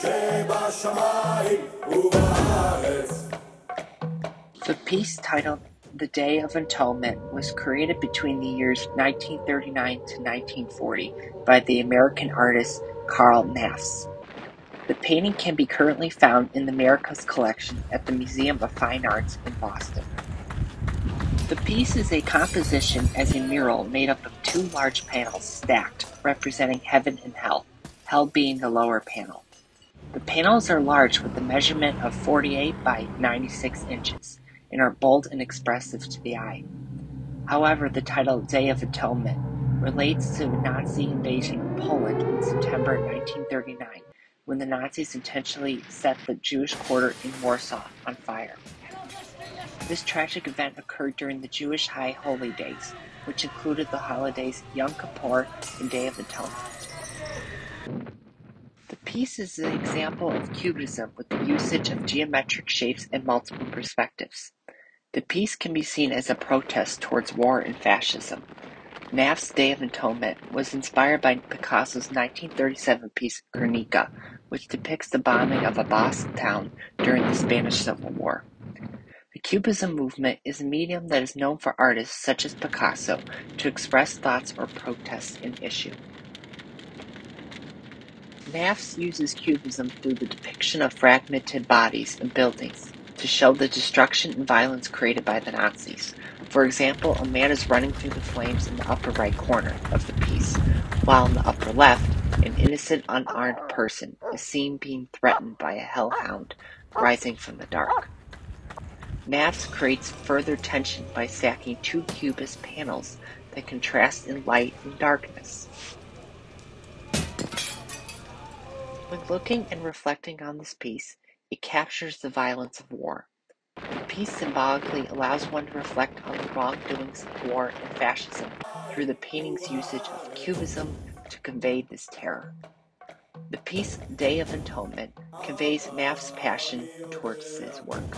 שבשמיים ובארץ. The piece titled The Day of Atonement was created between the years 1939 to 1940 by the American artist Karl Knaths. The painting can be currently found in the Americas collection at the Museum of Fine Arts in Boston. The piece is a composition as a mural made up of two large panels stacked, representing heaven and hell hell being the lower panel. The panels are large with a measurement of 48 by 96 inches and are bold and expressive to the eye. However, the title Day of Atonement relates to the Nazi invasion of Poland in September 1939 when the Nazis intentionally set the Jewish quarter in Warsaw on fire. This tragic event occurred during the Jewish High Holy Days, which included the holidays Yom Kippur and Day of Atonement. Piece is an example of cubism with the usage of geometric shapes and multiple perspectives. The piece can be seen as a protest towards war and fascism. Knaths's Day of Atonement was inspired by Picasso's 1937 piece Guernica, which depicts the bombing of a Basque town during the Spanish Civil War. The Cubism movement is a medium that is known for artists such as Picasso to express thoughts or protest an issue. Knaths uses Cubism through the depiction of fragmented bodies and buildings to show the destruction and violence created by the Nazis. For example, a man is running through the flames in the upper right corner of the piece, while in the upper left, an innocent unarmed person is seen being threatened by a hellhound rising from the dark. Knaths creates further tension by stacking two cubist panels that contrast in light and darkness. When looking and reflecting on this piece, it captures the violence of war. The piece symbolically allows one to reflect on the wrongdoings of war and fascism through the painting's usage of cubism to convey this terror. The piece Day of Atonement conveys Knaths's passion towards his work.